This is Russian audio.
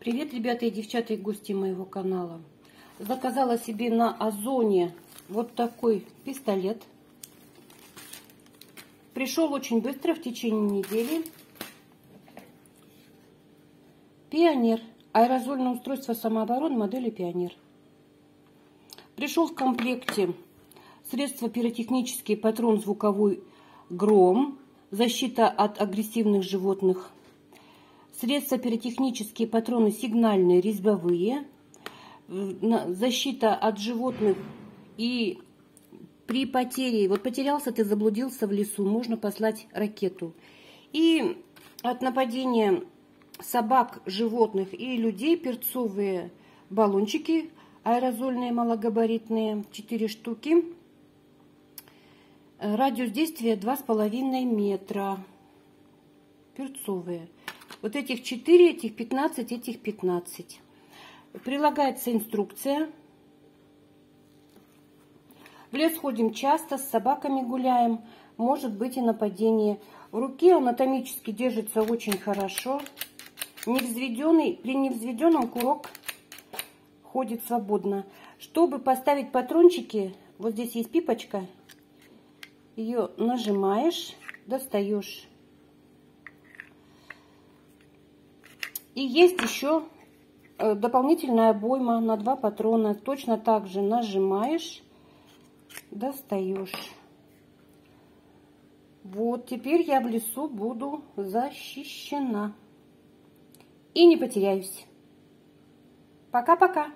Привет, ребята и девчата и гости моего канала. Заказала себе на Озоне вот такой пистолет. Пришел очень быстро, в течение недели. Пионер. Аэрозольное устройство самообороны модели Пионер. Пришел в комплекте средства пиротехнические, патрон звуковой гром, защита от агрессивных животных Средства пиротехнические, патроны сигнальные, резьбовые. Защита от животных и при потере, вот потерялся ты, заблудился в лесу, можно послать ракету. И от нападения собак, животных и людей перцовые баллончики аэрозольные малогабаритные, 4 штуки. Радиус действия 2,5 метра. Перцовые. Вот этих 4, этих 15, этих 15. Прилагается инструкция. В лес ходим часто, с собаками гуляем. Может быть и нападение. В руке он анатомически держится очень хорошо. Невзведенный, при невзведенном курок ходит свободно. Чтобы поставить патрончики, вот здесь есть пипочка. Ее нажимаешь, достаешь И есть еще э, дополнительная обойма на два патрона. Точно так же нажимаешь, достаешь. Вот, теперь я в лесу буду защищена. И не потеряюсь. Пока-пока.